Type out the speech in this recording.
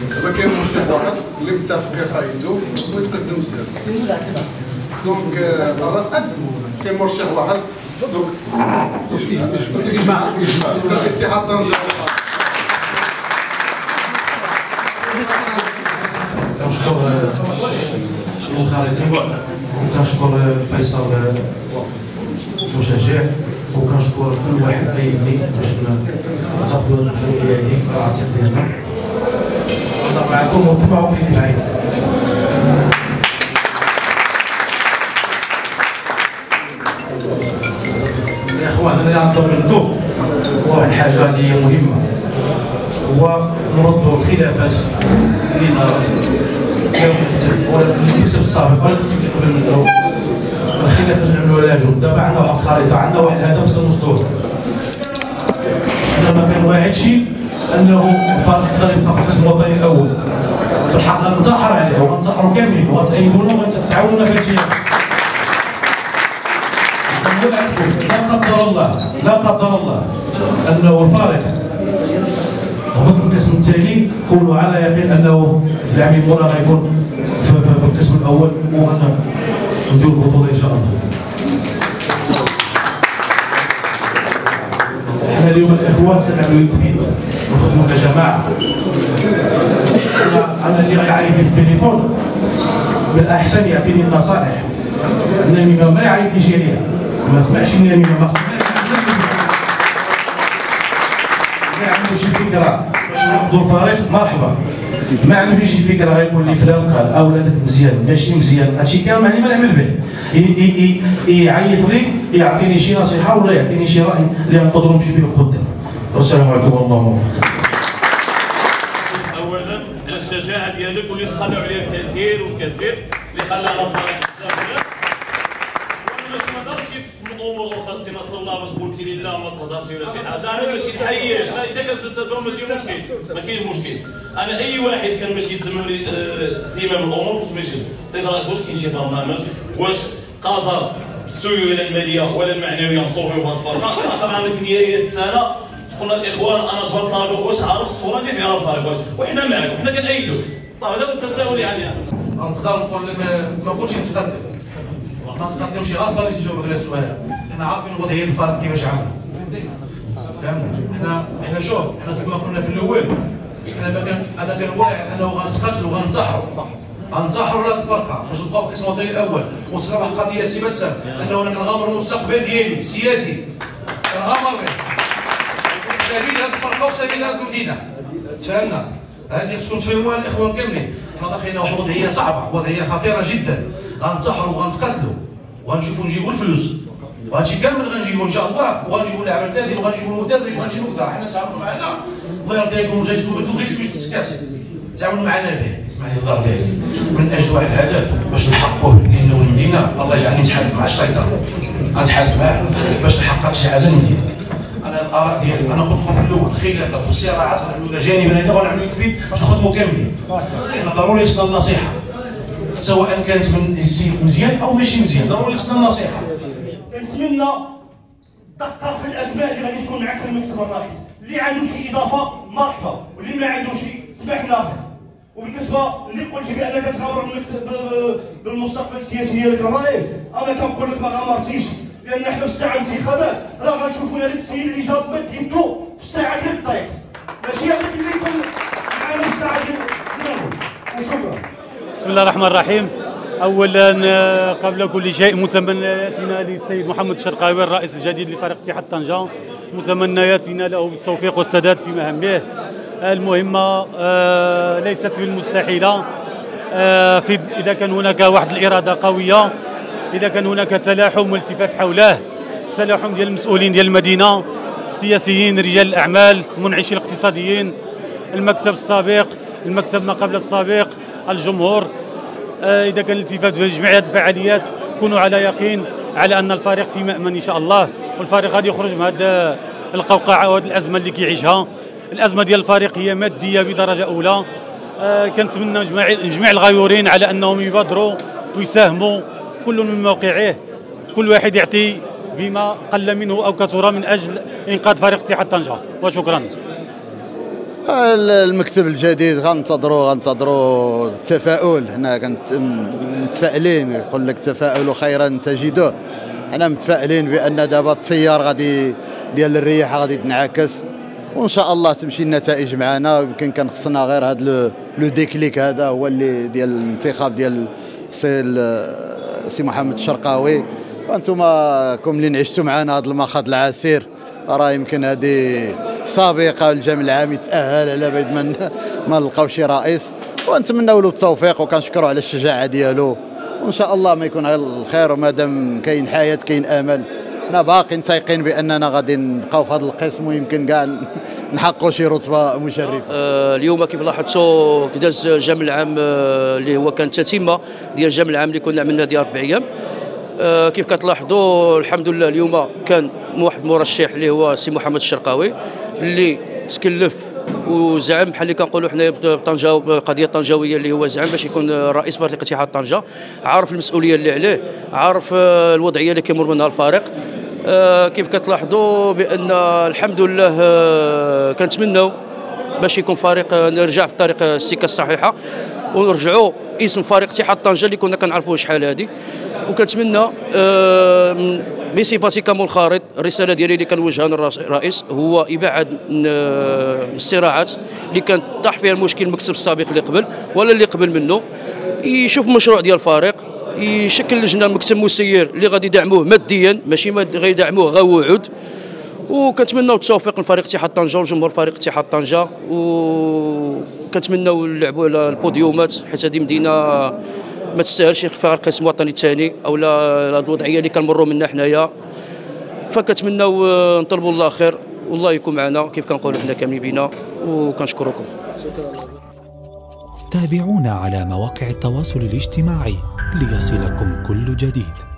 دابا كاين مرشح واحد اللي متفق قايدو ويتقدم سير دونك آه، كاين مرشح واحد دونك اجماع اجماع الاستحاضه كنشكر المنخرطين وكنشكر فيصل المشجع وكنشكر كل واحد قيدني باش ناخذ المسؤوليه هذه. عتيق ديالنا نهضر معكم وتبعوا كيف بعيد يا إخوان أنا اللي غنطلب منكم واحد الحاجة اللي هي مهمة. هو نردوا الخلافات اللي دارت ولا المكتب السابق ولا المكتب اللي قبل منه الخلافات نعملوا لها جهد دابا عندنا واحد الخريطه عندنا واحد الهدف سنوصلوا أنا ما كنواعدش انه يقدر يبقى في القسم الوطني الأول. بالحق غنتظاهر عليه وغنتظاهروا كاملين. وغتأيدونا وغتعاونونا في هادشي نقول لكم لا قدر الله لا قدر الله أنه الفارق هبط في القسم الثاني. كونوا على يقين أنه في العام المورا غيكون في, في, في القسم الأول وغنديروا البطولة إن شاء الله. إحنا اليوم الإخوان سنعملوا يد نخدموا كجماعه. أنا اللي في التليفون بالاحسن يعطيني النصائح. النميمه ما لي شيريا. ما سمعش النميمه ما سمعش ما عنده شي فكرة. نقضوا الفريق مرحبا. ما عنده شي فكرة غيقول لي فلان قال أو ولادك مزيان ماشي مزيان. هادشي كامل معني ما نعمل به. يعيط لي يعطيني شي نصيحة ولا يعطيني شي رأي اللي نقدروا نمشي به لقدام والسلام عليكم موفق اولا الشجاعة ديالك واللي تخلوا عليها كثير وكثير اللي الفريق ما نقدرش في الأمور سي نصر الله باش قلتي لي لا ما صدرش ولا شي حاجة. أنا ماشي لا إذا كانت تدعو ماشي مشكل. ما كاين مشكل. أنا أي واحد كان باش يتزمم لي آه، زمام الأمور كنت ماشي. سيد رئيس واش كاين شي برنامج؟ واش قادر السيوله المالية ولا المعنوية نصوبوا بهذا الفرقه طبعا نهايه السنة قلنا الإخوان أنا جبت صاحبي واش عارف الصورة اللي فيها واش وحنا معك وحنا كنأيدوك صافي هذا هو التساؤل يعني. نقدر نقول لك ما نقولش نتقدم ما نتقدمش أصلا اللي تجاوب على السؤال. إحنا عارفين وضعيه الفرق كيفاش عامل فهمنا؟ إحنا إحنا شوف إحنا كما قلنا في الأول إحنا ما كان أنا كنواعد أنه غنتقاتلوا وغننتحروا غننتحروا هذه الفرقة. باش نبقاو في القسم الوطني الأول. وصلنا واحد القضية سي بسام أنه أنا كنغامر المستقبل ديالي السياسي كنغامر به سبيل هذه الفرقه وسبيل هذه المدينة تفهمنا؟ هذه خصكم تفهموها الاخوان كاملين. حنا داخلين وضعية صعبة وضعية خطيرة جدا. غننتحروا وغنتقاتلوا وغنشوفوا نجيبوا الفلوس. وهادشي كامل غنجيبوا إن شاء الله. وغنجيبوا لاعب تاني وغنجيبوا المدرب وغنجيبوا كاع حنا تعاونوا معنا. الله يرضي عليكم وجاتكم عندكم غير شوية السكات تعاونوا معنا به. معلي الله يرضي عليك من أجل واحد الهدف باش نحققوه. لأنه المدينة الله يجعلني نتحالف مع الشيطان. غنتحالف معاه؟ باش نحقق شي حاجة للمدينه أنا الآراء ديالي. أنا قلت لكم في الأول الخلافات والصراعات غنعملوا جانبا هذا غنعملوا يكفي باش نخدموا كاملين ضروري يصلنا النصيحة سواء كانت من سيد مزيان أو ماشي مزيان ضروري يصلنا النصيحة. كنتمنى دقق في الاسماء اللي غادي تكون معك في المكتب الرئيس اللي عنده شي إضافة مرحبا. واللي ما عندوش سمح لنا وبالنسبة اللي قلت بانك تغامر المكتب ب- بالمستقبل السياسي ديالك الرئيس أنا كنقول لك ما غامرتيش. لأن حنا في الساعة الانتخابات راه غنشوفوا هذاك السيد اللي جاب مد يدو في الساعة ديال الطريق. ماشي هذاك اللي يكون معنا في الساعة ديال وشكرا بسم الله الرحمن الرحيم. اولا آه، قبل كل شيء متمنياتنا للسيد محمد الشرقاوي الرئيس الجديد لفريق اتحاد طنجه متمنياتنا له بالتوفيق والسداد في مهامه المهمة آه، ليست في المستحيله آه، في إذا كان هناك واحد الإرادة قوية إذا كان هناك تلاحم والتفاف حوله تلاحم ديال المسؤولين ديال المدينة السياسيين رجال الأعمال المنعشين الاقتصاديين المكتب السابق المكتب ما قبل السابق الجمهور آه، إذا كان الالتفات جميع الفعاليات كونوا على يقين على أن الفريق في مأمن إن شاء الله. والفريق غادي يخرج من هذه القوقعة وهذه الأزمة اللي كيعيشها. الأزمة ديال الفريق هي مادية بدرجة أولى. آه، كنتمنى جميع الغيورين على أنهم يبادروا ويساهموا كل من موقعه كل واحد يعطي بما قل منه أو كثر من أجل إنقاذ فريق اتحاد طنجة. وشكرا. المكتب الجديد غنتظروا غنتظروا التفاؤل. حنا كنت متفائلين يقول لك تفاؤلوا خيرا تجدوه حنا متفائلين بأن دابا التيار غادي ديال الرياح غادي تنعكس. وإن شاء الله تمشي النتائج معنا. يمكن كان خصنا غير هذا le déclic هذا هو اللي ديال الانتخاب ديال سي سي محمد الشرقاوي. وأنتم كم اللي عشتوا معنا هذا المخاض العسير؟ راه يمكن هذه سابقة الجمع العام يتأجل على بعد ما ما نلقاو شي رئيس. ونتمنوا له التوفيق وكنشكروا على الشجاعة ديالو. وإن شاء الله ما يكون غير الخير ومادام كاين حياة كاين أمل. حنا باقيين تايقين بأننا غادي نبقاو في هذا القسم ويمكن كاع نحققوا شي رتبة مشرفة. آه اليوم كيف لاحظتوا داز الجامع العام آه اللي هو كان تتمة ديال الجامع العام اللي كنا عملنا ديال أربع أيام. آه كيف كتلاحظوا الحمد لله اليوم كان واحد مرشح اللي هو سي محمد الشرقاوي اللي تكلف وزعم بحال اللي كنقولوا حنا بطنجه قضية طنجاوية اللي هو زعم باش يكون رئيس فريق اتحاد طنجة. عارف المسؤولية اللي عليه عارف آه، الوضعية اللي كيمر منها الفريق. كيف كتلاحظوا بأن الحمد لله آه، كنتمناو باش يكون فريق نرجع في طريق السكة الصحيحة ونرجعوا اسم فريق اتحاد طنجه اللي كنا كنعرفوه شحال هذه وكنتمنى بصفتي كمنخرط الرسالة ديالي اللي كنوجهها للرئيس هو إبعاد الصراعات اللي كان طاح فيها المشكل المكتب السابق اللي قبل ولا اللي قبل منه. يشوف مشروع ديال الفريق يشكل لجنة مكتب مسير اللي غادي يدعموه ماديا ماشي غيدعموه غا وعود. وكنتمناو التوفيق لفريق اتحاد طنجة وجمهور فريق اتحاد طنجة. وكنتمناو نلعبوا على البوديومات حيت هذه مدينة ما تستاهلش يخفى القسم الوطني الثاني أو الوضعية اللي كنمروا منها حنايا. فكنتمناو نطلبوا الله خير والله يكون معنا كيف كنقولوا حنا كاملين بينا وكنشكركم. تابعونا على مواقع التواصل الاجتماعي. ليصلكم كل جديد.